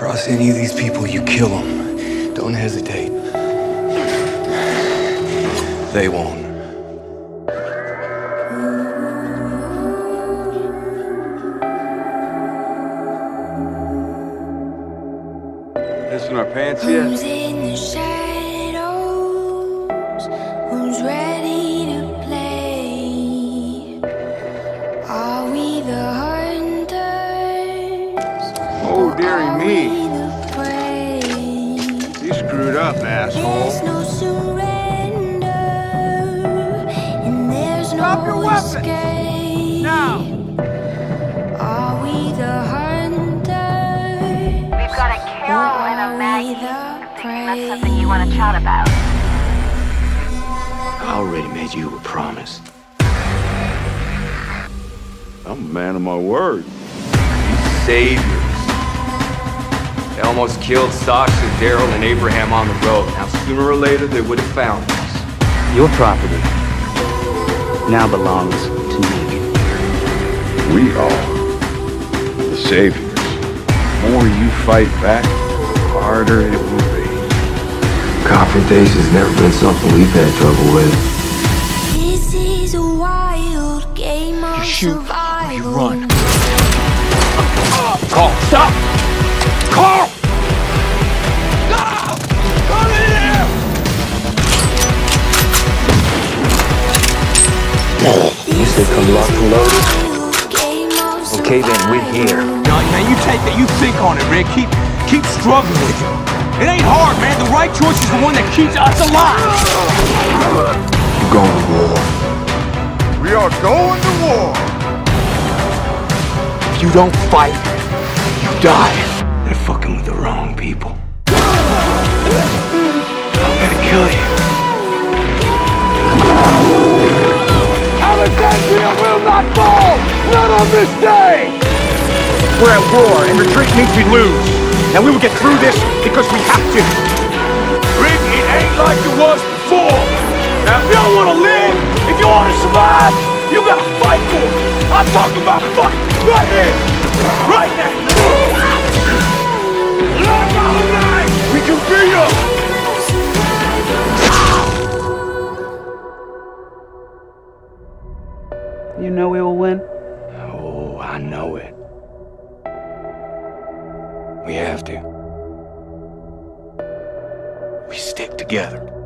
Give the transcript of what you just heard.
Cross any of these people, you kill them. Don't hesitate. They won't. Pissing our pants yet? Dearie Are me. we? You screwed up, asshole. There's no surrender, there's Drop no your weapon. escape. Now! Are we the hunters? We've got a Carol and a Are we Maggie. the Thinking that's something you want to chat about. I already made you a promise. I'm a man of my word. saviors. They almost killed Sasha, Daryl, and Abraham on the road. Now, sooner or later, they would have found us. Your property now belongs to me. We are the saviors. The more you fight back, the harder it will be. Confrontation's never been something we've had trouble with. This is a wild game of shoot or survival. you run. Carl, stop! You come locked loaded? Okay, then we're here. Now, now you take that, you think on it, Rick. Keep keep struggling with it. It ain't hard, man. The right choice is the one that keeps us alive. We're going to war. We are going to war. If you don't fight, you die. They're fucking with the wrong people. On this day! We're at war, and retreat means we lose. And we will get through this because we have to. Rick, it ain't like it was before. Now, if y'all want to live, if you want to survive, you gotta fight for it. I'm talking about fight right here, right now. We can beat them! You know we will win? I know it. We have to. We stick together.